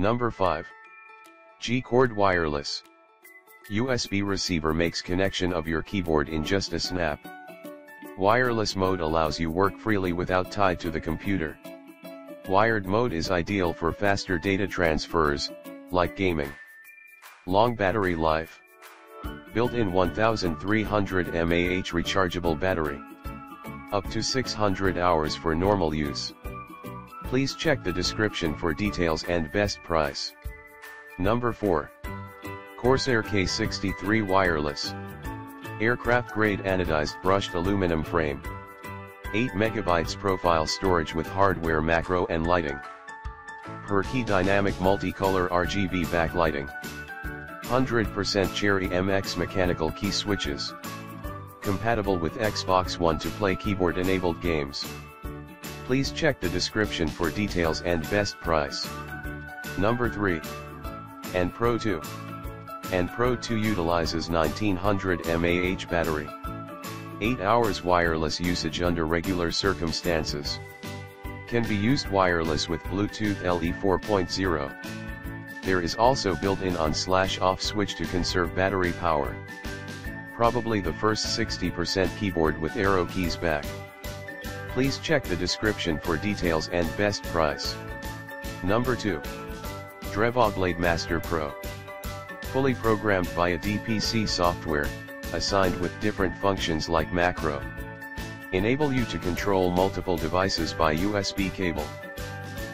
Number 5. G-Cord Wireless. USB receiver makes connection of your keyboard in just a snap. Wireless mode allows you work freely without tied to the computer. Wired mode is ideal for faster data transfers, like gaming. Long battery life. Built-in 1300 mAh rechargeable battery. Up to 600 hours for normal use. Please check the description for details and best price. Number 4. Corsair K63 Wireless. Aircraft grade anodized brushed aluminum frame. 8 MB profile storage with hardware macro and lighting. Per key dynamic multicolor RGB backlighting. 100% Cherry MX mechanical key switches. Compatible with Xbox One to play keyboard enabled games. Please check the description for details and best price. Number 3. Anne Pro 2. Anne Pro 2 utilizes 1900 mAh battery. 8 hours wireless usage under regular circumstances. Can be used wireless with Bluetooth LE 4.0. There is also built-in on slash off switch to conserve battery power. Probably the first 60% keyboard with arrow keys back. Please check the description for details and best price. Number 2. Drevo Blade Master Pro. Fully programmed via DPC software, assigned with different functions like macro. Enable you to control multiple devices by USB cable.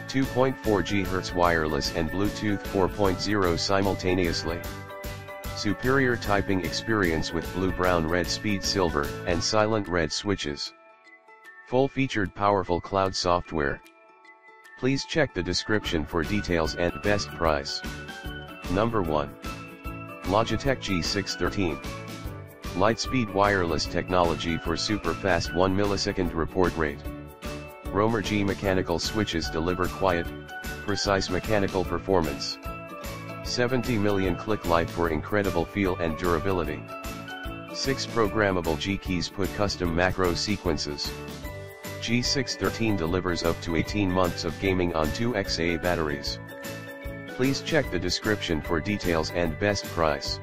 2.4 GHz wireless and Bluetooth 4.0 simultaneously. Superior typing experience with blue brown red speed silver and silent red switches. Full featured powerful cloud software. Please check the description for details and best price. Number 1. Logitech G613. Lightspeed wireless technology for super fast 1 millisecond report rate. Romer G mechanical switches deliver quiet, precise mechanical performance. 70 million click life for incredible feel and durability. 6 programmable G keys put custom macro sequences. G613 delivers up to 18 months of gaming on 2XA batteries. Please check the description for details and best price.